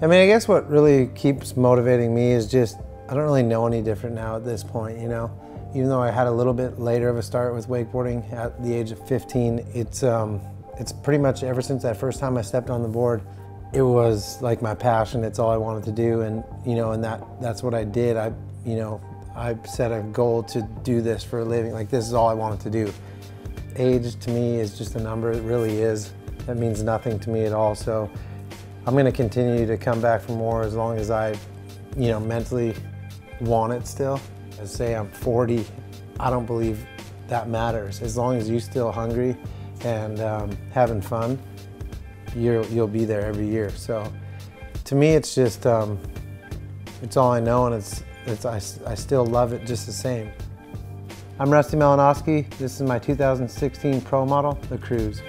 I mean, I guess what really keeps motivating me is just, I don't really know any different now at this point, you know? Even though I had a little bit later of a start with wakeboarding at the age of 15, it's, um, it's pretty much ever since that first time I stepped on the board, it was like my passion. It's all I wanted to do. And, you know, and that, that's what I did. I, you know, I set a goal to do this for a living. Like this is all I wanted to do. Age to me is just a number. It really is. That means nothing to me at all. So I'm going to continue to come back for more as long as I, you know, mentally want it still. I say I'm 40, I don't believe that matters. As long as you're still hungry and um, having fun, you will be there every year. So to me, it's just, um, it's all I know and it's, it's I, I still love it just the same. I'm Rusty Malinoski. This is my 2016 Pro model, the Kruz.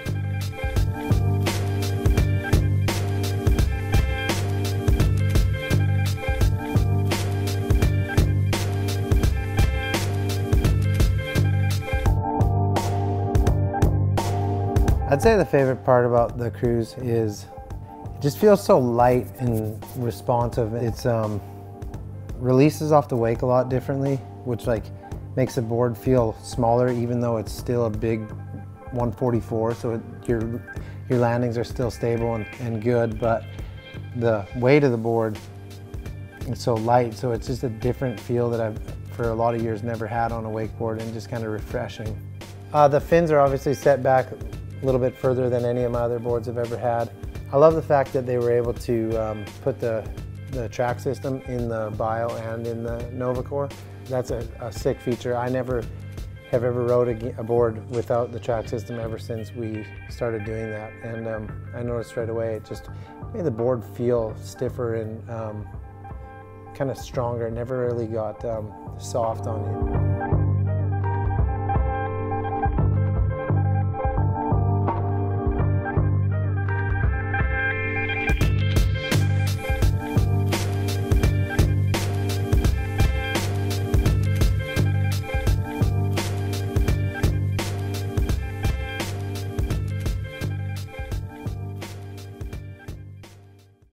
I'd say the favorite part about the Kruz is it just feels so light and responsive. It's um, releases off the wake a lot differently, which like makes the board feel smaller even though it's still a big 144. So it, your your landings are still stable and, and good, but the weight of the board is so light. So it's just a different feel that I've for a lot of years never had on a wakeboard and just kind of refreshing. Uh, the fins are obviously set back a little bit further than any of my other boards I've ever had. I love the fact that they were able to um, put the, the track system in the Bio and in the NovaCore. That's a, a sick feature. I never have ever rode a, a, board without the track system ever since we started doing that. And um, I noticed right away it just made the board feel stiffer and um, kind of stronger. It never really got um, soft on you.